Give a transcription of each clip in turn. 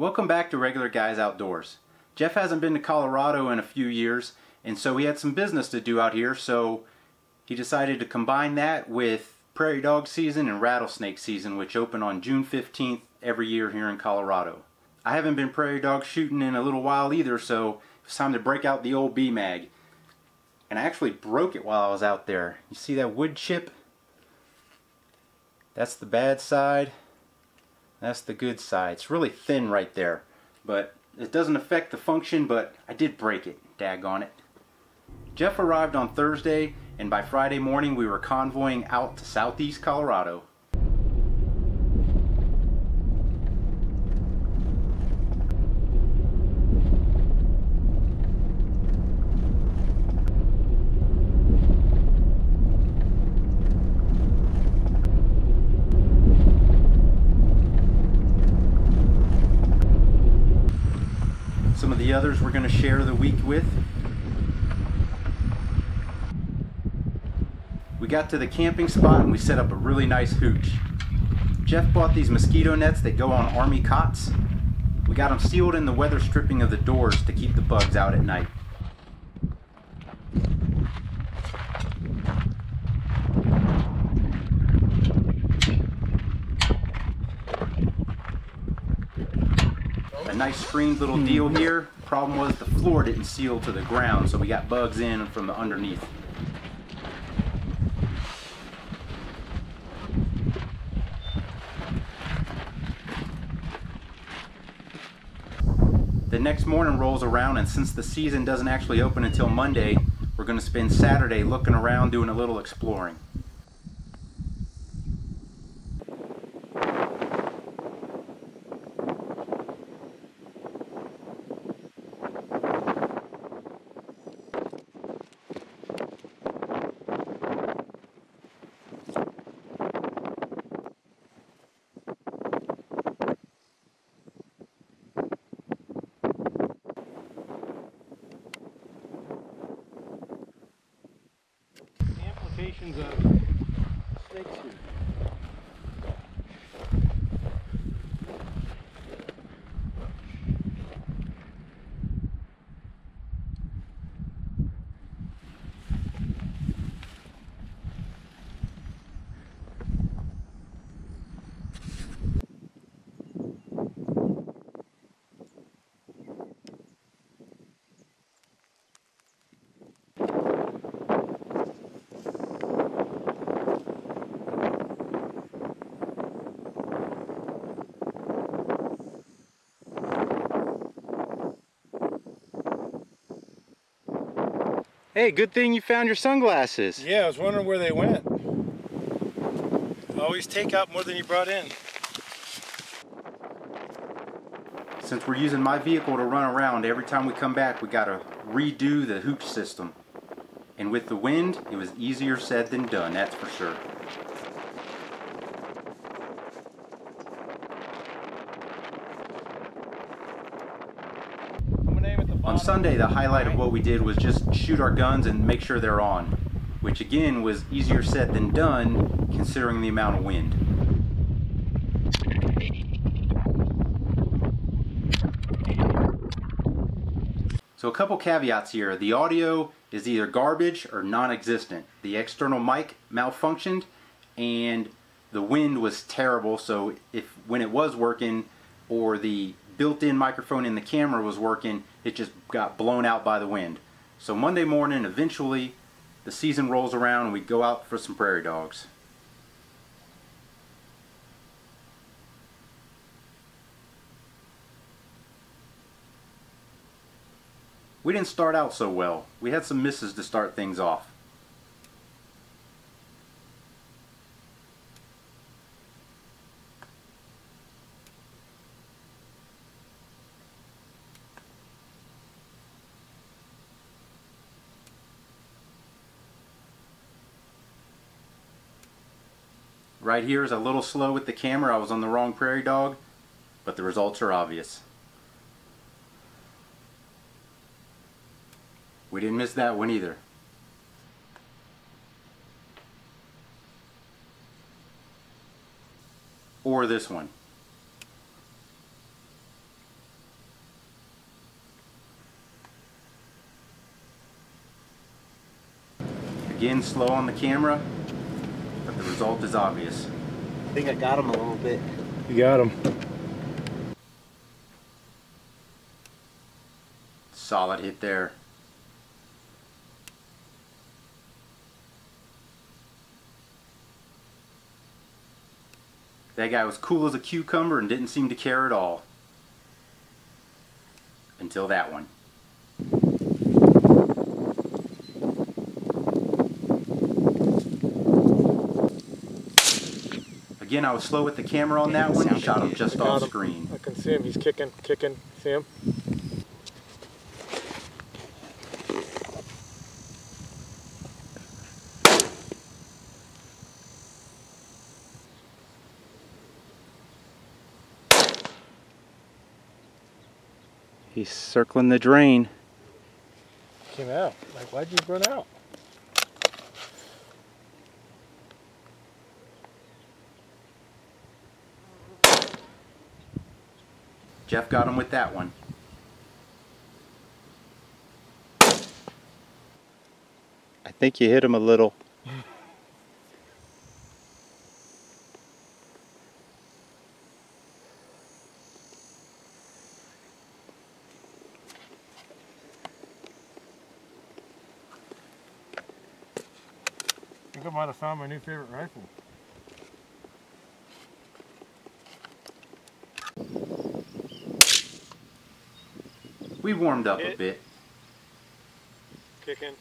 Welcome back to Regular Guys Outdoors. Jeff hasn't been to Colorado in a few years, and so he had some business to do out here, so he decided to combine that with prairie dog season and rattlesnake season, which open on June 15th every year here in Colorado. I haven't been prairie dog shooting in a little while either, so it's time to break out the old B-Mag. And I actually broke it while I was out there. You see that wood chip? That's the bad side. That's the good side. It's really thin right there. But it doesn't affect the function, but I did break it. Daggone it. Jeff arrived on Thursday, and by Friday morning we were convoying out to southeast Colorado. Some of the others we're going to share the week with. We got to the camping spot and we set up a really nice hooch. Jeff bought these mosquito nets that go on army cots. We got them sealed in the weather stripping of the doors to keep the bugs out at night. A nice screened little deal here. Problem was the floor didn't seal to the ground, so we got bugs in from the underneath. The next morning rolls around, and since the season doesn't actually open until Monday, we're going to spend Saturday looking around doing a little exploring. Implications of uh, snakes here. Hey, good thing you found your sunglasses. Yeah, I was wondering where they went. Always take out more than you brought in. Since we're using my vehicle to run around, every time we come back, we gotta redo the hoop system. And with the wind, it was easier said than done, that's for sure. I'm gonna aim at the On bottom. Sunday, the highlight of what we did was just shoot our guns and make sure they're on, which again was easier said than done considering the amount of wind. So a couple caveats here. The audio is either garbage or non-existent. The external mic malfunctioned and the wind was terrible so if when it was working or the built-in microphone in the camera was working it just got blown out by the wind. So Monday morning eventually the season rolls around and we go out for some prairie dogs. We didn't start out so well. We had some misses to start things off. Right here is a little slow with the camera. I was on the wrong prairie dog, but the results are obvious. We didn't miss that one either. Or this one. Again, slow on the camera the result is obvious. I think I got him a little bit. You got him. Solid hit there. That guy was cool as a cucumber and didn't seem to care at all. Until that one. Again, I was slow with the camera on that one. He Shot him just off him. screen. I can see him. He's kicking, kicking. See him? He's circling the drain. Came out. Like, why'd you run out? Jeff got him with that one. I think you hit him a little. I think I might have found my new favorite rifle. We warmed up a bit. Kicking.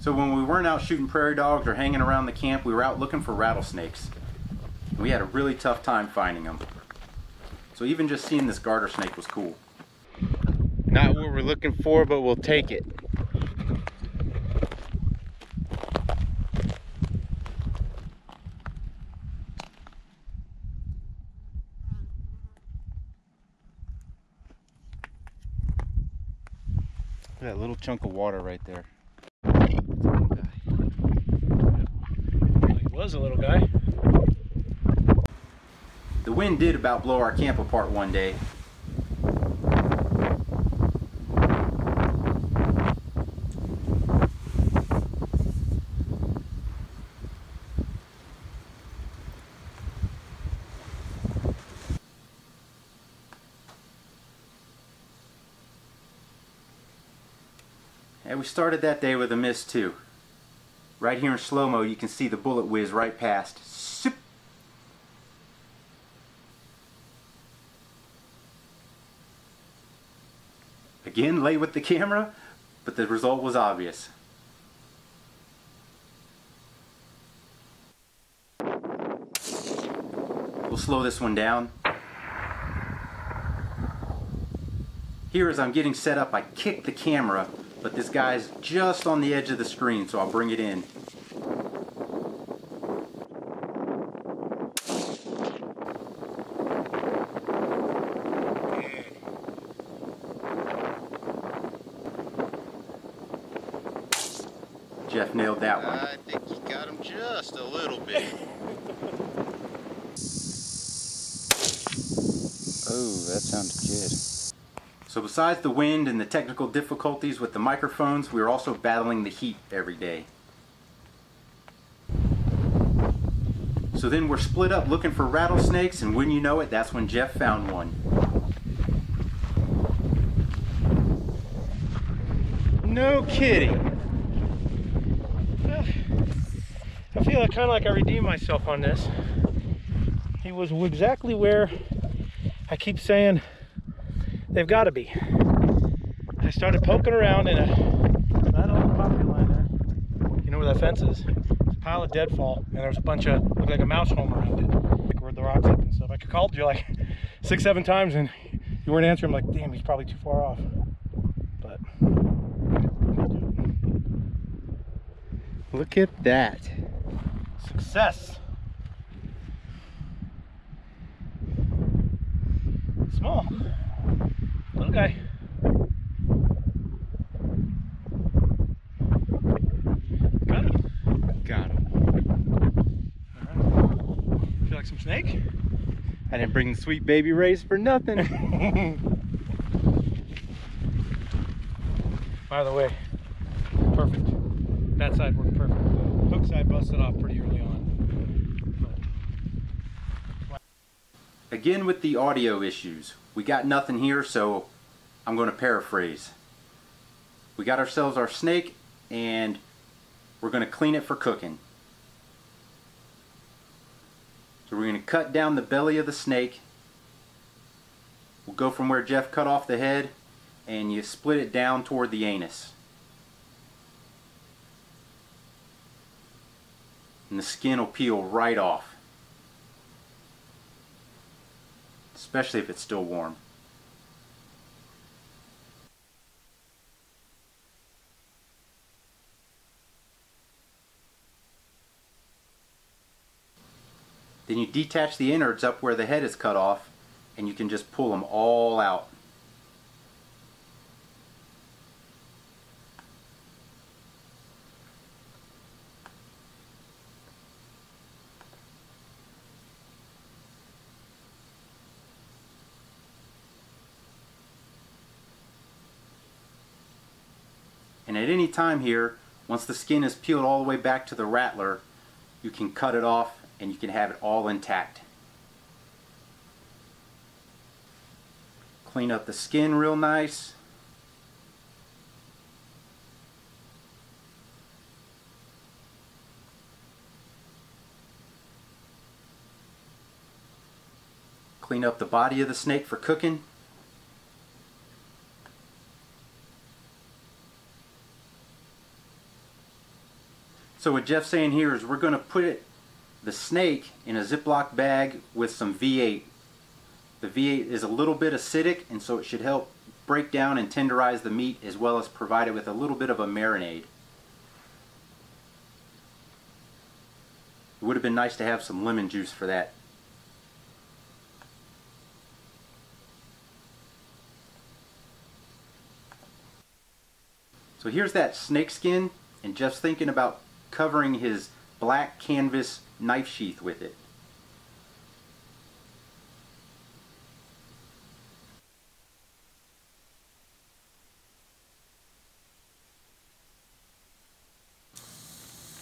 So when we weren't out shooting prairie dogs or hanging around the camp, we were out looking for rattlesnakes. We had a really tough time finding them. So even just seeing this garter snake was cool. Not what we're looking for, but we'll take it. Look at that little chunk of water right there. He was a little guy. The wind did about blow our camp apart one day. We started that day with a miss too. Right here in slow-mo you can see the bullet whiz right past. Again, late with the camera, but the result was obvious. We'll slow this one down. Here as I'm getting set up, I kick the camera, but this guy's just on the edge of the screen, so I'll bring it in. Jeff nailed that one. I think you got him just a little bit. Oh, that sounded good. So besides the wind and the technical difficulties with the microphones, we were also battling the heat every day. So then we're split up looking for rattlesnakes, and when you know it, that's when Jeff found one. No kidding. I feel kind of like I redeemed myself on this. He was exactly where I keep saying they've got to be. I started poking around in a right on the property line there. You know where that fence is? It's a pile of deadfall, and there's a bunch of like a mouse home around it, like where the rocks up and stuff. I called you like six, seven times, and you weren't answering. I'm like, damn, he's probably too far off. But Look at that. Success. Small. Okay. Got him. Got him. All right. Feel like some snake? I didn't bring the Sweet Baby Ray's for nothing. By the way, perfect. That side worked perfect. The hook side busted off pretty early. Again with the audio issues. We got nothing here, so I'm going to paraphrase. We got ourselves our snake, and we're going to clean it for cooking. So we're going to cut down the belly of the snake. We'll go from where Jeff cut off the head, and you split it down toward the anus. And the skin will peel right off. Especially if it's still warm. Then you detach the innards up where the head is cut off and you can just pull them all out. And at any time here, once the skin is peeled all the way back to the rattler, you can cut it off and you can have it all intact. Clean up the skin real nice. Clean up the body of the snake for cooking. So what Jeff's saying here is we're going to put it, the snake in a Ziploc bag with some V8. The V8 is a little bit acidic and so it should help break down and tenderize the meat as well as provide it with a little bit of a marinade. It would have been nice to have some lemon juice for that. So here's that snake skin and Jeff's thinking about covering his black canvas knife sheath with it.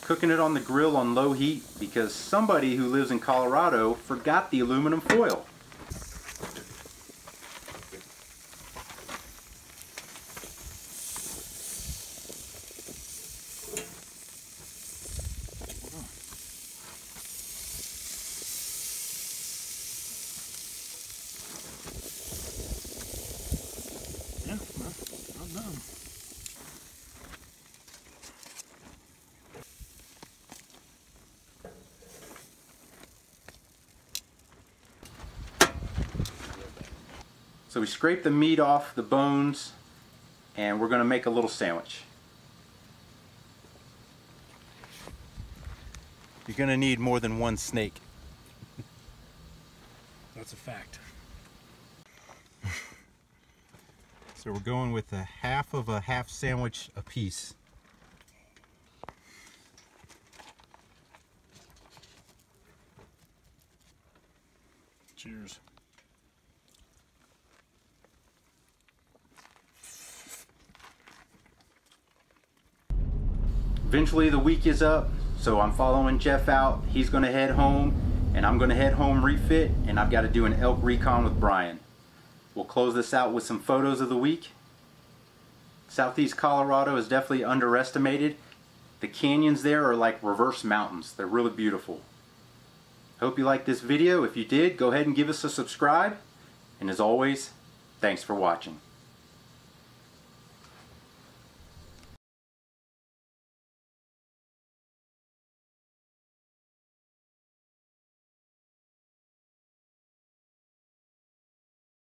Cooking it on the grill on low heat because somebody who lives in Colorado forgot the aluminum foil. So we scrape the meat off the bones and we're going to make a little sandwich. You're going to need more than one snake. That's a fact. So we're going with a half of a half sandwich a piece. Cheers. Eventually the week is up, so I'm following Jeff out. He's going to head home, and I'm going to head home refit, and I've got to do an elk recon with Brian. We'll close this out with some photos of the week. Southeast Colorado is definitely underestimated. The canyons there are like reverse mountains. They're really beautiful. Hope you liked this video. If you did, go ahead and give us a subscribe. And as always, thanks for watching.